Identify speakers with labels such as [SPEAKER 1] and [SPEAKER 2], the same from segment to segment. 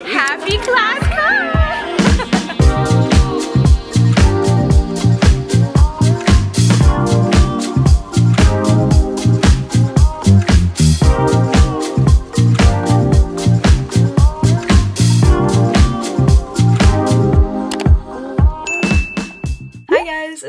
[SPEAKER 1] Happy class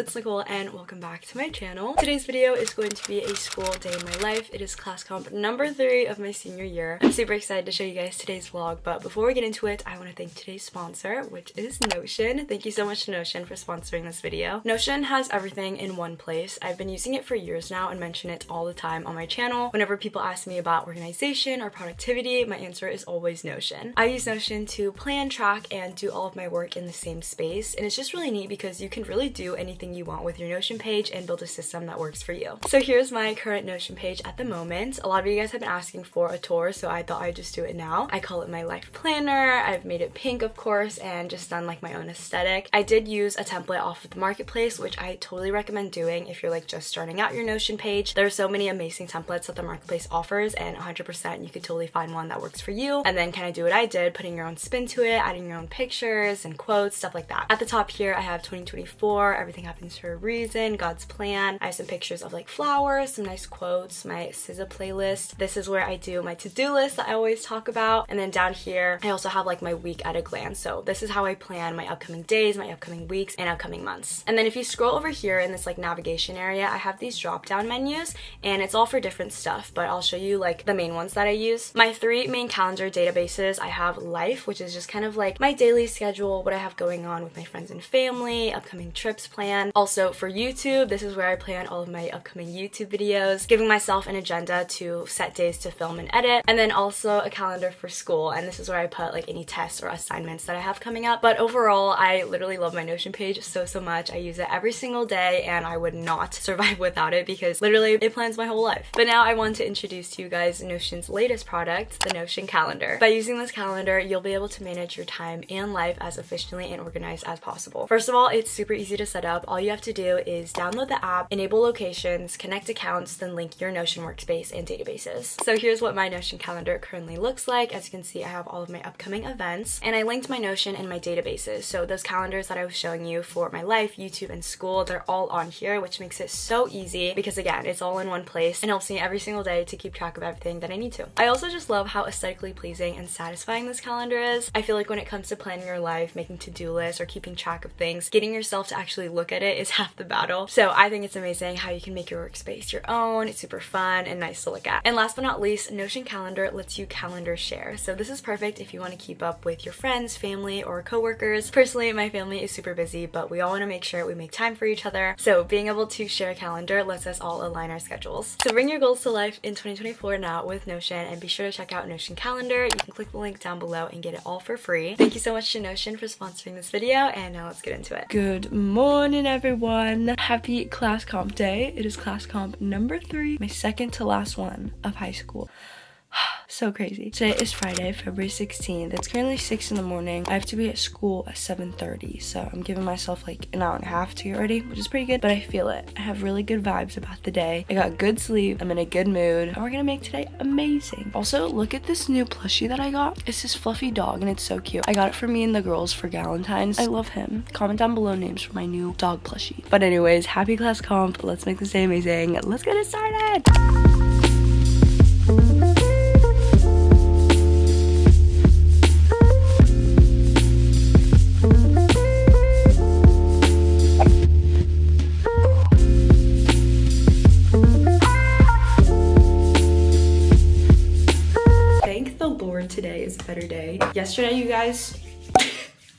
[SPEAKER 1] it's Nicole and welcome back to my channel. Today's video is going to be a school day in my life. It is class comp number three of my senior year. I'm super excited to show you guys today's vlog, but before we get into it, I want to thank today's sponsor, which is Notion. Thank you so much to Notion for sponsoring this video. Notion has everything in one place. I've been using it for years now and mention it all the time on my channel. Whenever people ask me about organization or productivity, my answer is always Notion. I use Notion to plan, track, and do all of my work in the same space, and it's just really neat because you can really do anything you you want with your Notion page and build a system that works for you. So here's my current Notion page at the moment. A lot of you guys have been asking for a tour, so I thought I'd just do it now. I call it my life planner. I've made it pink, of course, and just done like my own aesthetic. I did use a template off of the marketplace, which I totally recommend doing if you're like just starting out your Notion page. There are so many amazing templates that the marketplace offers, and 100% you could totally find one that works for you. And then kind of do what I did, putting your own spin to it, adding your own pictures and quotes, stuff like that. At the top here, I have 2024, everything happens happens for a reason, God's plan. I have some pictures of like flowers, some nice quotes, my SZA playlist. This is where I do my to-do list that I always talk about. And then down here, I also have like my week at a glance. So this is how I plan my upcoming days, my upcoming weeks, and upcoming months. And then if you scroll over here in this like navigation area, I have these drop down menus and it's all for different stuff, but I'll show you like the main ones that I use. My three main calendar databases, I have Life, which is just kind of like my daily schedule, what I have going on with my friends and family, upcoming trips planned. Also for YouTube, this is where I plan all of my upcoming YouTube videos, giving myself an agenda to set days to film and edit, and then also a calendar for school, and this is where I put like any tests or assignments that I have coming up. But overall, I literally love my Notion page so, so much. I use it every single day, and I would not survive without it because literally it plans my whole life. But now I want to introduce to you guys Notion's latest product, the Notion Calendar. By using this calendar, you'll be able to manage your time and life as efficiently and organized as possible. First of all, it's super easy to set up. All you have to do is download the app, enable locations, connect accounts, then link your Notion workspace and databases. So here's what my Notion calendar currently looks like. As you can see, I have all of my upcoming events and I linked my Notion and my databases. So those calendars that I was showing you for my life, YouTube, and school, they're all on here, which makes it so easy because again, it's all in one place and helps me every single day to keep track of everything that I need to. I also just love how aesthetically pleasing and satisfying this calendar is. I feel like when it comes to planning your life, making to-do lists, or keeping track of things, getting yourself to actually look at it is half the battle. So I think it's amazing how you can make your workspace your own. It's super fun and nice to look at. And last but not least, Notion Calendar lets you calendar share. So this is perfect if you want to keep up with your friends, family, or coworkers. Personally, my family is super busy, but we all want to make sure we make time for each other. So being able to share a calendar lets us all align our schedules. So bring your goals to life in 2024 now with Notion and be sure to check out Notion Calendar. You can click the link down below and get it all for free. Thank you so much to Notion for sponsoring this video and now let's get into it. Good morning everyone. Happy class comp day. It is class comp number three, my second to last one of high school. So crazy. Today is Friday, February 16th. It's currently 6 in the morning. I have to be at school at 7.30, so I'm giving myself like an hour and a half to get ready, which is pretty good, but I feel it. I have really good vibes about the day. I got good sleep. I'm in a good mood, and we're gonna make today amazing. Also, look at this new plushie that I got. It's this fluffy dog, and it's so cute. I got it for me and the girls for Valentine's. I love him. Comment down below names for my new dog plushie. But anyways, happy class comp. Let's make this day amazing. Let's get it started. Yesterday, you guys,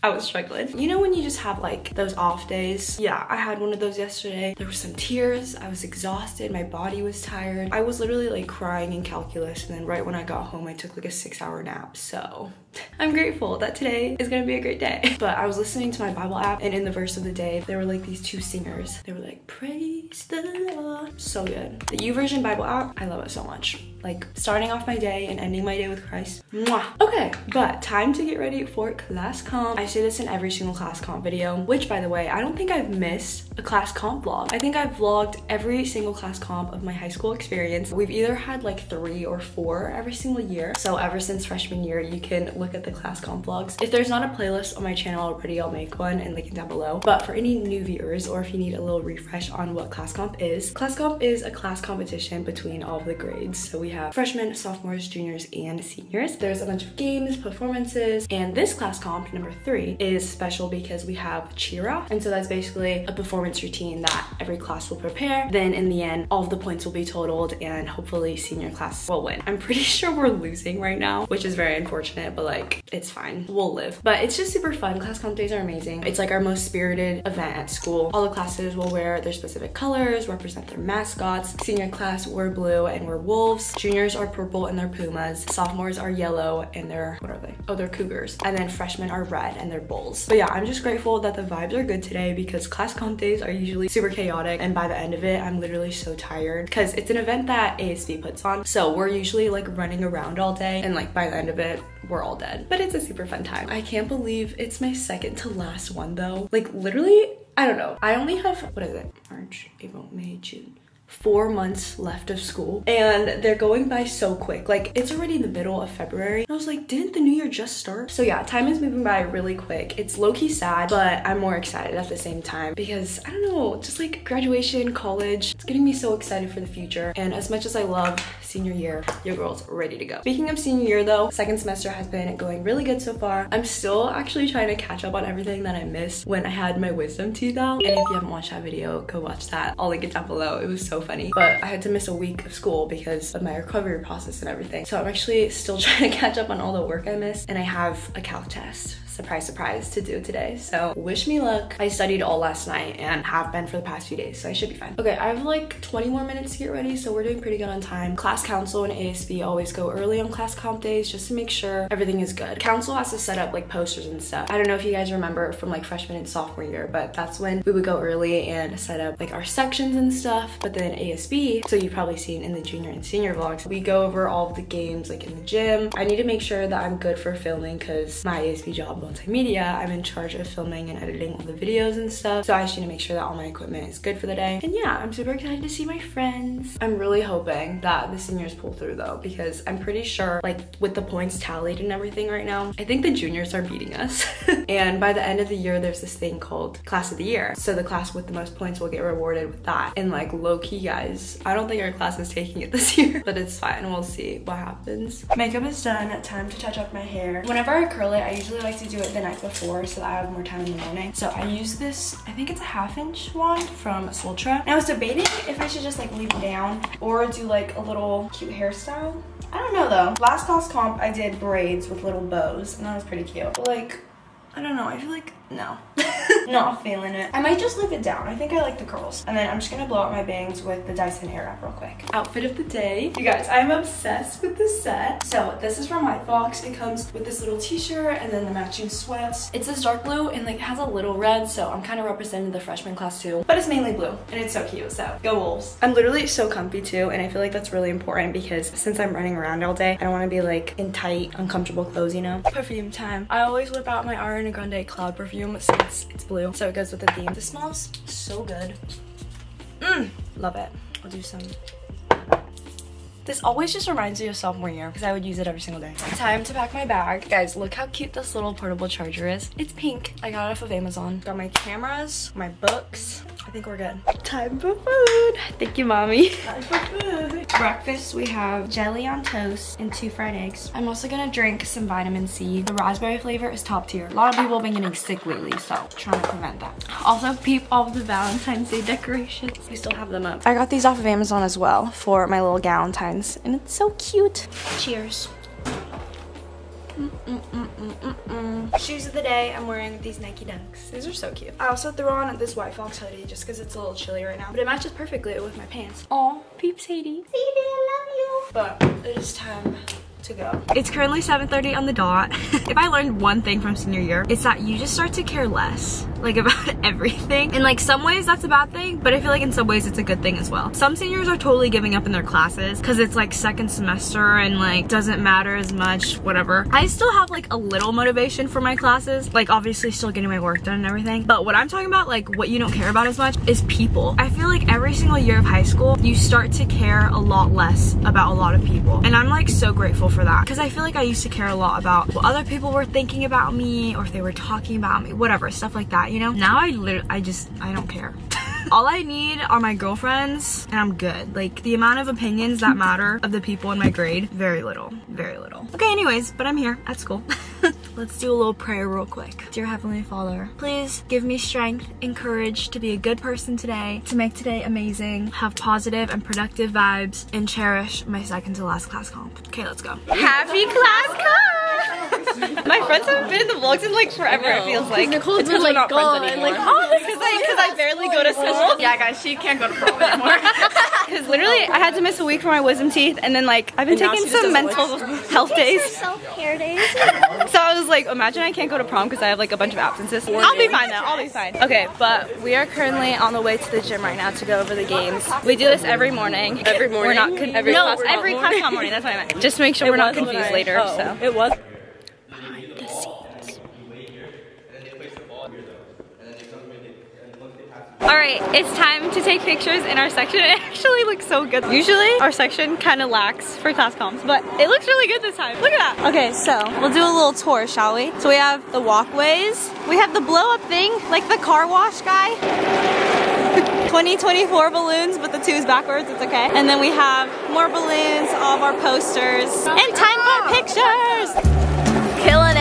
[SPEAKER 1] I was struggling. You know when you just have like those off days? Yeah, I had one of those yesterday. There were some tears. I was exhausted. My body was tired. I was literally like crying in calculus. And then right when I got home, I took like a six hour nap. So I'm grateful that today is gonna be a great day. But I was listening to my Bible app and in the verse of the day, there were like these two singers. They were like, praise the Lord. So good. The YouVersion Bible app, I love it so much. Like starting off my day and ending my day with Christ. Mwah. Okay, but time to get ready for class comp. I say this in every single class comp video, which by the way, I don't think I've missed a class comp vlog. I think I've vlogged every single class comp of my high school experience. We've either had like three or four every single year. So ever since freshman year, you can look at the class comp vlogs. If there's not a playlist on my channel already, I'll make one and link it down below. But for any new viewers or if you need a little refresh on what class comp is, class comp is a class competition between all of the grades. So we have freshmen, sophomores, juniors, and seniors. There's a bunch of games, performances, and this class comp, number three, is special because we have off. And so that's basically a performance routine that every class will prepare. Then in the end, all of the points will be totaled and hopefully senior class will win. I'm pretty sure we're losing right now, which is very unfortunate, but like, it's fine. We'll live. But it's just super fun. Class comp days are amazing. It's like our most spirited event at school. All the classes will wear their specific colors, represent their mascots. Senior class, we're blue and we're wolves. Juniors are purple and they're pumas. Sophomores are yellow and they're, what are they? Oh, they're cougars. And then freshmen are red and they're bulls. But yeah, I'm just grateful that the vibes are good today because class comp days are usually super chaotic. And by the end of it, I'm literally so tired because it's an event that ASB puts on. So we're usually like running around all day and like by the end of it, we're all dead. But it's a super fun time. I can't believe it's my second to last one though. Like literally, I don't know. I only have, what is it? March, April, May, June four months left of school and they're going by so quick. Like it's already in the middle of February. I was like, didn't the new year just start? So yeah, time is moving by really quick. It's low-key sad, but I'm more excited at the same time because I don't know, just like graduation, college, it's getting me so excited for the future. And as much as I love senior year, your girl's ready to go. Speaking of senior year though, second semester has been going really good so far. I'm still actually trying to catch up on everything that I missed when I had my wisdom teeth out. And if you haven't watched that video, go watch that. I'll link it down below. It was so funny. But I had to miss a week of school because of my recovery process and everything. So I'm actually still trying to catch up on all the work I missed and I have a calc test surprise, surprise to do today. So wish me luck. I studied all last night and have been for the past few days, so I should be fine. Okay, I have like 20 more minutes to get ready, so we're doing pretty good on time. Class council and ASB always go early on class comp days just to make sure everything is good. Council has to set up like posters and stuff. I don't know if you guys remember from like freshman and sophomore year, but that's when we would go early and set up like our sections and stuff. But then ASB, so you've probably seen in the junior and senior vlogs, we go over all of the games like in the gym. I need to make sure that I'm good for filming because my ASB job multimedia, I'm in charge of filming and editing all the videos and stuff. So I just need to make sure that all my equipment is good for the day. And yeah, I'm super excited to see my friends. I'm really hoping that the seniors pull through though, because I'm pretty sure like with the points tallied and everything right now, I think the juniors are beating us. and by the end of the year, there's this thing called class of the year. So the class with the most points will get rewarded with that. And like low key guys, I don't think our class is taking it this year, but it's fine. We'll see what happens. Makeup is done. Time to touch up my hair. Whenever I curl it, I usually like to do it the night before so that I have more time in the morning. So I use this, I think it's a half inch wand from Sultra. And I was debating if I should just like leave it down or do like a little cute hairstyle. I don't know though. Last class comp, I did braids with little bows and that was pretty cute. But like, I don't know, I feel like, no. Not feeling it. I might just leave it down. I think I like the curls. And then I'm just gonna blow out my bangs with the Dyson hair Airwrap real quick. Outfit of the day. You guys, I'm obsessed with this set. So this is from White Fox. It comes with this little t-shirt and then the matching sweats. It's this dark blue and like has a little red. So I'm kind of representing the freshman class too. But it's mainly blue and it's so cute. So go Wolves. I'm literally so comfy too. And I feel like that's really important because since I'm running around all day, I don't want to be like in tight, uncomfortable clothes, you know? Perfume time. I always whip out my Ariana Grande Cloud perfume since it's blue. So it goes with the theme. This smells so good. Mmm, love it. I'll do some. This always just reminds me of sophomore year because I would use it every single day. Time to pack my bag. Guys, look how cute this little portable charger is. It's pink. I got it off of Amazon. Got my cameras, my books. I think we're good. Time for food. Thank you, mommy. Time for food. Breakfast, we have jelly on toast and two fried eggs. I'm also gonna drink some vitamin C. The raspberry flavor is top tier. A lot of people have been getting sick lately, so trying to prevent that. Also, peep all the Valentine's Day decorations. We still have them up. I got these off of Amazon as well for my little Galentine's and it's so cute. Cheers. Mm -mm -mm Shoes of the day, I'm wearing these Nike Dunks. These are so cute. I also threw on this White Fox hoodie just because it's a little chilly right now, but it matches perfectly with my pants. Aw, peeps Sadie. Sadie, I love you. But it is time to go. It's currently 7.30 on the dot. if I learned one thing from senior year, it's that you just start to care less like about everything. In like some ways that's a bad thing, but I feel like in some ways it's a good thing as well. Some seniors are totally giving up in their classes because it's like second semester and like doesn't matter as much, whatever. I still have like a little motivation for my classes, like obviously still getting my work done and everything. But what I'm talking about, like what you don't care about as much is people. I feel like every single year of high school, you start to care a lot less about a lot of people. And I'm like so grateful for that because I feel like I used to care a lot about what other people were thinking about me or if they were talking about me, whatever, stuff like that, you know? Now I literally, I just, I don't care. All I need are my girlfriends and I'm good. Like the amount of opinions that matter of the people in my grade, very little, very little. Okay, anyways, but I'm here at school. Let's do a little prayer real quick. Dear Heavenly Father, please give me strength and courage to be a good person today, to make today amazing, have positive and productive vibes, and cherish my second to last class comp. Okay, let's go. Happy class comp! My friends haven't been in the vlogs in like forever, it feels like.
[SPEAKER 2] Nicole's
[SPEAKER 1] It's
[SPEAKER 2] been
[SPEAKER 1] 'cause
[SPEAKER 2] like
[SPEAKER 1] not
[SPEAKER 2] gone.
[SPEAKER 1] anymore.
[SPEAKER 2] Like, oh,
[SPEAKER 1] Because I, cause I barely go to school.
[SPEAKER 2] Yeah, guys, she can't go to prom anymore.
[SPEAKER 1] Because literally, I had to miss a week for my wisdom teeth, and then like I've been
[SPEAKER 2] And
[SPEAKER 1] taking some mental health days.
[SPEAKER 3] Self-care days.
[SPEAKER 1] So I was like, imagine I can't go to prom because I have like a bunch of absences. I'll be fine though. I'll be fine. Okay, but we are currently on the way to the gym right now to go over the games. We do this every morning.
[SPEAKER 2] Every morning.
[SPEAKER 1] We're not
[SPEAKER 2] morning?
[SPEAKER 1] con-
[SPEAKER 2] Every
[SPEAKER 1] no,
[SPEAKER 2] class
[SPEAKER 1] every
[SPEAKER 2] morning?
[SPEAKER 1] class comp morning. That's what I meant. Just make sure we're not confused later.
[SPEAKER 2] Oh,
[SPEAKER 1] So.
[SPEAKER 2] it was.
[SPEAKER 1] Alright, it's time to take pictures in our section. It actually looks so good. Usually our section kind of lacks for class comps, but it looks really good this time. Look at that. Okay, so we'll do a little tour, shall we? So we have the walkways. We have the blow up thing, like the car wash guy. 2024 balloons, but the two is backwards, it's okay. And then we have more balloons, all of our posters, and time for pictures. Killing it.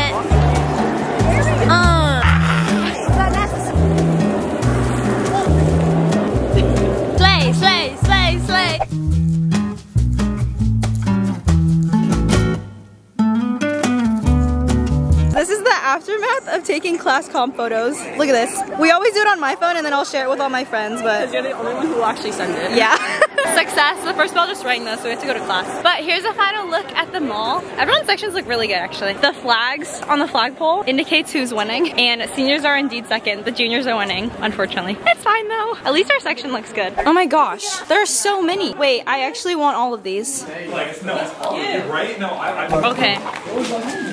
[SPEAKER 1] Taking class comp photos. Look at this. We always do it on my phone and then I'll share it with all my friends, but
[SPEAKER 2] You're the only one who will actually send it.
[SPEAKER 1] yeah. Success. The first bell just rang though, so we have to go to class. But here's a final look at the mall. Everyone's sections look really good actually. The flags on the flagpole indicates who's winning, and seniors are indeed second. The juniors are winning, unfortunately. It's fine though. At least our section looks good. Oh my gosh, there are so many. Wait, I actually want all of these.
[SPEAKER 4] Like, no, you're right. No, I, I
[SPEAKER 1] Okay.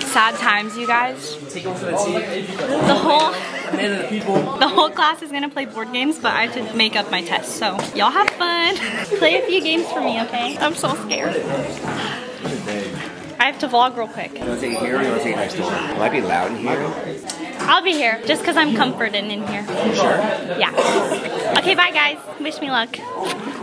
[SPEAKER 1] Sad times, you guys. The whole the whole class is gonna play board games, but I have to make up my test. So y'all have fun. Play a few games for me, okay? I'm so scared. I have to vlog real quick.
[SPEAKER 5] You want to take it here or you want to take it next door? It might be loud in here.
[SPEAKER 1] I'll be here just because I'm comforted in here.
[SPEAKER 5] Sure.
[SPEAKER 1] Yeah. Okay, bye guys. Wish me luck.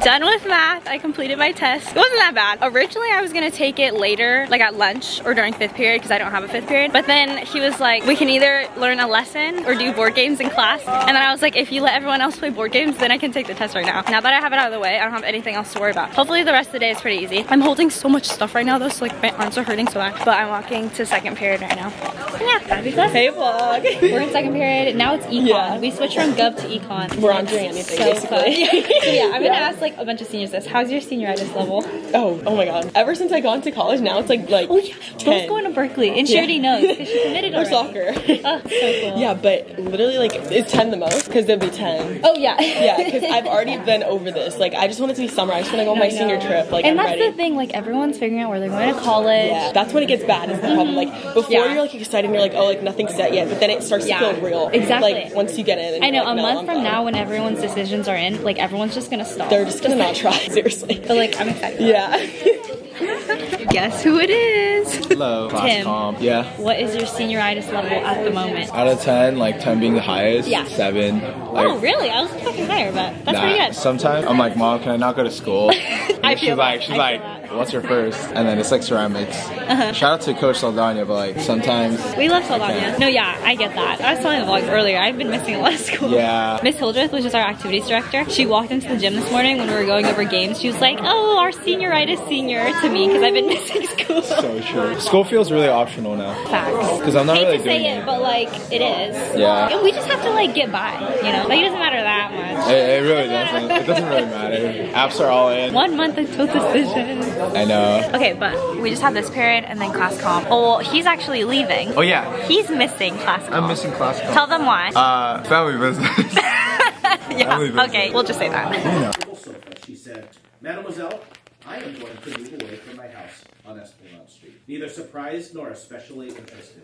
[SPEAKER 1] Done with math. I completed my test. It wasn't that bad. Originally, I was gonna take it later, like at lunch or during fifth period, because I don't have a fifth period. But then he was like, we can either learn a lesson or do board games in class. And then I was like, if you let everyone else play board games, then I can take the test right now. Now that I have it out of the way, I don't have anything else to worry about. Hopefully the rest of the day is pretty easy. I'm holding so much stuff right now though, so like my arms are hurting so bad. But I'm walking to second period right now. Yeah.
[SPEAKER 2] Hey, vlog.
[SPEAKER 1] We're in second period. Now it's econ.
[SPEAKER 2] Yeah.
[SPEAKER 1] We switched from gov to econ.
[SPEAKER 2] We're not doing anything,
[SPEAKER 1] So
[SPEAKER 2] basically.
[SPEAKER 1] so yeah, I'm gonna ask like a bunch of seniors this. How's your senioritis level?
[SPEAKER 2] Oh, oh my god. Ever since I got into college, now it's like, like,
[SPEAKER 1] Oh yeah,
[SPEAKER 2] 10.
[SPEAKER 1] both going to Berkeley, and already knows because she committed
[SPEAKER 2] Or soccer.
[SPEAKER 1] Oh, so cool.
[SPEAKER 2] Yeah, but literally, like, is 10 the most? Because there'll be 10.
[SPEAKER 1] Oh yeah.
[SPEAKER 2] Yeah, because I've already been over this. Like, I just want it to be summer. I just want to go on my senior trip. Like,
[SPEAKER 1] and
[SPEAKER 2] I'm
[SPEAKER 1] that's
[SPEAKER 2] ready.
[SPEAKER 1] the thing, like everyone's figuring out where they're going to college.
[SPEAKER 2] Yeah, that's when it gets bad. Is the problem? Mm-hmm. Like before, you're like excited and you're like, oh, like nothing's set yet. But then it starts
[SPEAKER 1] Yeah.
[SPEAKER 2] to feel real.
[SPEAKER 1] Exactly.
[SPEAKER 2] Like once you get in. And
[SPEAKER 1] I know.
[SPEAKER 2] like,
[SPEAKER 1] a
[SPEAKER 2] no,
[SPEAKER 1] month
[SPEAKER 2] I'm
[SPEAKER 1] from
[SPEAKER 2] done.
[SPEAKER 1] now, when everyone's decisions are in, like everyone's just gonna stop.
[SPEAKER 2] they're just gonna not try. Seriously.
[SPEAKER 1] But like, I'm excited.
[SPEAKER 2] Yeah.
[SPEAKER 1] Guess who it is?
[SPEAKER 6] Hello.
[SPEAKER 1] Tim.
[SPEAKER 6] comp. Yeah.
[SPEAKER 1] What is your senioritis level at the moment?
[SPEAKER 6] Out of 10, like 10 being the highest,
[SPEAKER 1] Yeah.
[SPEAKER 6] 7. Like,
[SPEAKER 1] Oh, really? I was expecting higher, but that's
[SPEAKER 6] nah.
[SPEAKER 1] pretty good.
[SPEAKER 6] Sometimes I'm like, Mom, can I not go to school?
[SPEAKER 1] I
[SPEAKER 6] she's
[SPEAKER 1] feel
[SPEAKER 6] like, she's
[SPEAKER 1] I
[SPEAKER 6] like,
[SPEAKER 1] that.
[SPEAKER 6] what's your first? And then it's like ceramics.
[SPEAKER 1] Uh-huh.
[SPEAKER 6] Shout out to Coach Saldana, but like sometimes,
[SPEAKER 1] We love Saldana. No, yeah, I get that. I was telling the vlog earlier, I've been missing a lot of school.
[SPEAKER 6] yeah.
[SPEAKER 1] Miss Hildreth was just our activities director. She walked into the gym this morning when we were going over games. She was like, oh, our senioritis senior to me
[SPEAKER 3] because I've been missing school.
[SPEAKER 6] So true. School feels really optional now.
[SPEAKER 3] Facts.
[SPEAKER 6] Because I'm not
[SPEAKER 3] Hate
[SPEAKER 6] really
[SPEAKER 3] to
[SPEAKER 6] doing
[SPEAKER 3] say it,
[SPEAKER 6] it.
[SPEAKER 3] but like it is.
[SPEAKER 6] Yeah.
[SPEAKER 3] And we just have to like get by, you know. Like it doesn't matter that much.
[SPEAKER 6] It, it really doesn't. It doesn't really matter. Apps are all in.
[SPEAKER 3] One month until decision.
[SPEAKER 6] I know.
[SPEAKER 3] Okay, but we just have this period and then class comp. Oh, well, he's actually leaving.
[SPEAKER 6] Oh yeah.
[SPEAKER 3] He's missing class comp.
[SPEAKER 6] I'm missing class. comp.
[SPEAKER 3] Tell them why.
[SPEAKER 6] Uh, family business.
[SPEAKER 3] yeah.
[SPEAKER 6] family business.
[SPEAKER 3] Okay, we'll just say that.
[SPEAKER 7] sofa, she said, Mademoiselle, I am going to move away from my house on Esplanade Street. Neither surprised nor especially interested.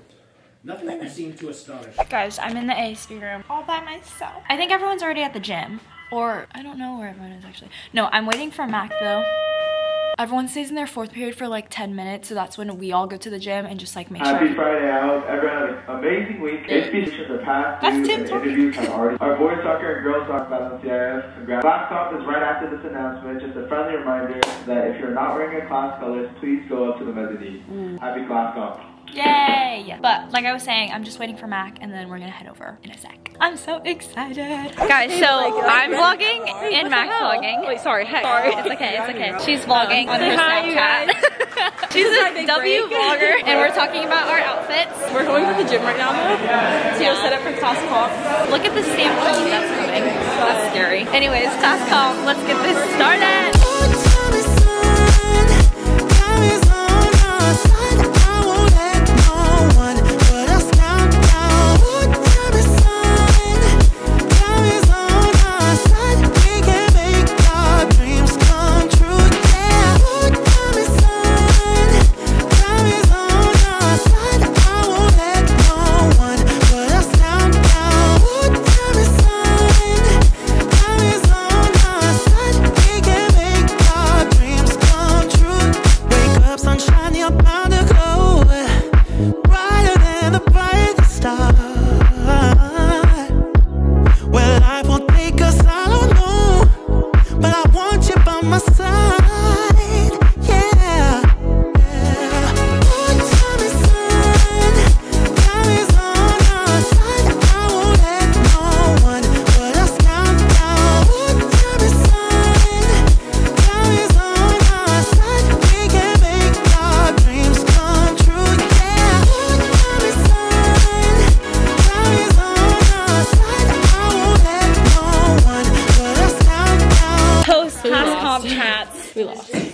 [SPEAKER 7] Nothing seemed to astonish
[SPEAKER 3] Guys, I'm in the ASB room all by myself. I think everyone's already at the gym. Or, I don't know where everyone is actually. No, I'm waiting for Mac though. Everyone stays in their fourth period for like 10 minutes, so that's when we all go to the gym and just like make
[SPEAKER 8] Happy
[SPEAKER 3] sure.
[SPEAKER 8] Friday out. Everyone have an amazing week. HBCs are past
[SPEAKER 3] That's Tim
[SPEAKER 8] interviews have already. Our boys soccer and girls soccer battle in CIF. Congrats. Is right after this announcement. Just a friendly reminder that if you're not wearing your class colors, please go up to the mezzanine.
[SPEAKER 3] Mm.
[SPEAKER 8] Happy class comp.
[SPEAKER 3] Yay! But like I was saying, I'm just waiting for Mac and then we're gonna head over in a sec. I'm so excited. Guys, so oh like I'm vlogging and Mac's vlogging. Wait, sorry, heck. Sorry. It's okay, it's okay. She's vlogging on her Snapchat. She's a W vlogger and we're talking about our outfits.
[SPEAKER 2] We're going to the gym right now though. To go set up for class comp.
[SPEAKER 3] Look at the stampede that's coming. That's scary. Anyways, class comp, let's get this started.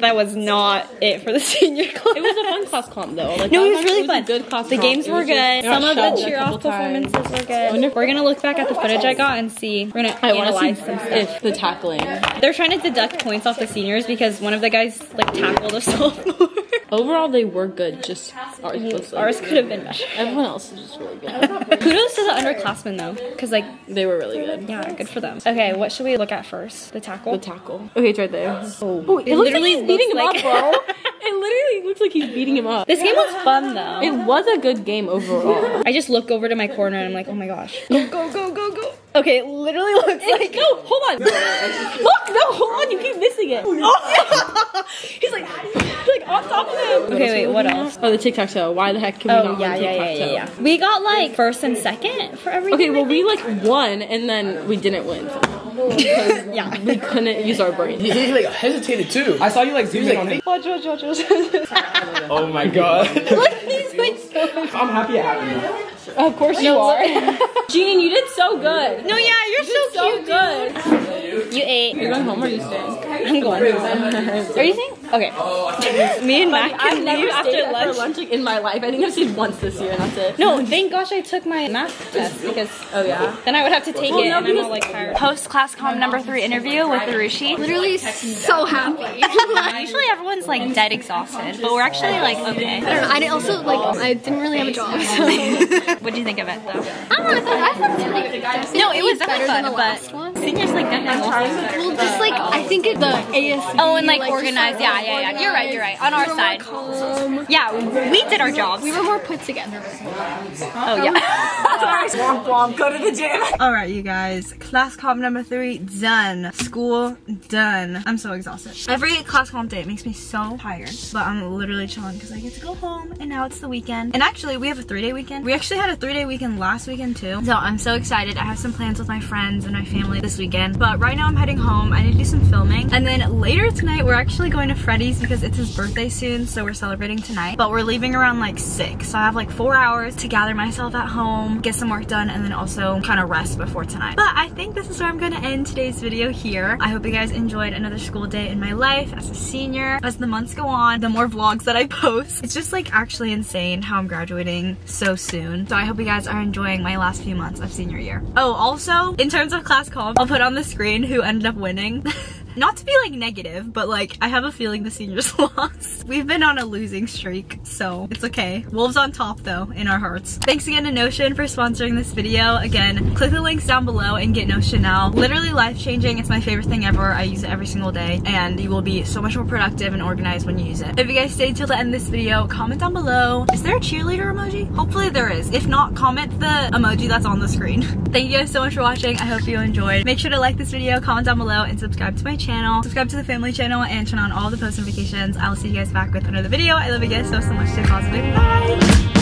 [SPEAKER 3] That was not it for the senior class.
[SPEAKER 2] It was a fun class comp though. Like,
[SPEAKER 3] No, it was really
[SPEAKER 2] actually
[SPEAKER 3] fun.
[SPEAKER 2] good class
[SPEAKER 3] the
[SPEAKER 2] comp.
[SPEAKER 3] games were
[SPEAKER 2] was just-
[SPEAKER 3] good. Some of the cheer off
[SPEAKER 2] couple times.
[SPEAKER 3] performances were good. We're gonna look back at the footage I got and see. We're gonna
[SPEAKER 2] I want to
[SPEAKER 3] analyze
[SPEAKER 2] see
[SPEAKER 3] some stuff.
[SPEAKER 2] if the tackling.
[SPEAKER 3] They're trying to deduct points off the seniors because one of the guys like tackled a sophomore.
[SPEAKER 2] Overall, they were good. Just ours mhm. was like,
[SPEAKER 3] Ours could have been better.
[SPEAKER 2] Everyone else is just really good.
[SPEAKER 3] Kudos to the underclassmen though, because like
[SPEAKER 2] they were really good.
[SPEAKER 3] yeah, good for them. Okay, what should we look at first? The tackle.
[SPEAKER 2] The tackle. Okay, it's right there.
[SPEAKER 3] Oh, oh
[SPEAKER 2] it, looks like
[SPEAKER 3] literally
[SPEAKER 2] he's beating him up, bro. it literally looks like he's beating him up.
[SPEAKER 3] This game was fun though.
[SPEAKER 2] It was a good game overall.
[SPEAKER 3] I just look over to my corner and I'm like, oh my gosh. Go, go, go, go, go. Okay, it literally looks like.
[SPEAKER 2] no, hold on. Look, no, hold on. You keep missing it. Oh. he's like, he's like on top of him.
[SPEAKER 3] Okay, wait, what else?
[SPEAKER 2] Oh, the tic tac toe. Why the heck can we
[SPEAKER 3] Oh,
[SPEAKER 2] not
[SPEAKER 3] yeah,
[SPEAKER 2] run
[SPEAKER 3] yeah, yeah,
[SPEAKER 2] tic-tac-toe?
[SPEAKER 3] yeah, yeah. We got like first and second for everything.
[SPEAKER 2] Okay, well, we like won and then we didn't win.
[SPEAKER 3] yeah.
[SPEAKER 2] We couldn't use our brain.
[SPEAKER 5] He, he like hesitated too. I saw you like zoom in on him.
[SPEAKER 3] Watch, watch, watch, watch.
[SPEAKER 6] Oh my god.
[SPEAKER 3] Look, he's going so
[SPEAKER 5] I'm happy it happened.
[SPEAKER 3] Of course you are.
[SPEAKER 2] Jean, you did so good.
[SPEAKER 3] No, yeah, you're so,
[SPEAKER 2] So
[SPEAKER 3] cute.
[SPEAKER 2] good.
[SPEAKER 3] You ate.
[SPEAKER 2] You're going home or are you staying?
[SPEAKER 3] I'm going. Are you saying? Okay. Oh, Me and Mac
[SPEAKER 2] I've
[SPEAKER 3] can
[SPEAKER 2] never
[SPEAKER 3] leave
[SPEAKER 2] stayed
[SPEAKER 3] after
[SPEAKER 2] for
[SPEAKER 3] lunch.
[SPEAKER 2] lunch like, in my life. I think I've stayed once this year and that's it.
[SPEAKER 3] No, thank gosh I took my math test because
[SPEAKER 2] Oh yeah.
[SPEAKER 3] then I would have to take
[SPEAKER 2] Well,
[SPEAKER 3] it
[SPEAKER 2] no,
[SPEAKER 3] and I'm all like tired. Post class com number three interview with Rushi.
[SPEAKER 9] Literally so happy.
[SPEAKER 3] Usually everyone's like dead exhausted, but we're actually like okay.
[SPEAKER 9] I don't know. I also like I didn't really have a job. So.
[SPEAKER 3] What do you think of it though?
[SPEAKER 9] I don't know. I thought, I thought it was pretty good.
[SPEAKER 3] No, it was
[SPEAKER 9] better
[SPEAKER 3] definitely
[SPEAKER 9] than
[SPEAKER 3] fun,
[SPEAKER 9] the
[SPEAKER 3] but
[SPEAKER 9] last one.
[SPEAKER 3] seniors like definitely
[SPEAKER 9] Well, just like I think it, the ASB.
[SPEAKER 3] Oh, and like,
[SPEAKER 9] just,
[SPEAKER 3] organized. Yeah, yeah, yeah. You're right. You're right. On our
[SPEAKER 9] we were
[SPEAKER 3] side.
[SPEAKER 9] More calm.
[SPEAKER 3] Yeah, we did our jobs.
[SPEAKER 9] We were more put together.
[SPEAKER 3] Oh yeah. Womp womp. Go to the gym.
[SPEAKER 1] Alright, you guys. Class comp number three, done. School, done. I'm so exhausted. Every class comp day it makes me so tired. But I'm literally chilling because I get to go home and now it's the weekend. And actually, we have a three day weekend. We actually had a three day weekend last weekend too. So I'm so excited. I have some plans with my friends and my family this weekend. But right now I'm heading home. I need to do some filming. And then later tonight, we're actually going to Freddy's because it's his birthday soon, so we're celebrating tonight. But we're leaving around like 6, so I have like 4 hours to gather myself at home, get some work done, and then also kind of rest before tonight. But I think this is where I'm gonna end today's video here. I hope you guys enjoyed another school day in my life as a senior. As the months go on, the more vlogs that I post. It's just like actually insane how I'm graduating so soon. So I hope you guys are enjoying my last few months of senior year. Oh, also, in terms of class comp, I'll put on the screen who ended up winning. Not to be like negative, but like I have a feeling the seniors lost. We've been on a losing streak, so it's okay. Wolves on top though, in our hearts. Thanks again to Notion for sponsoring this video. Again, click the links down below and get Notion now. Literally life changing. It's my favorite thing ever. I use it every single day and you will be so much more productive and organized when you use it. If you guys stayed till the end of this video, comment down below. Is there a cheerleader emoji? Hopefully there is. If not, comment the emoji that's on the screen. Thank you guys so much for watching. I hope you enjoyed. Make sure to like this video, comment down below, and subscribe to my channel channel, subscribe to the family channel, and turn on all the post notifications. I'll see you guys back with another video. I love you guys so, so much. Stay positive. Bye!